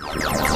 you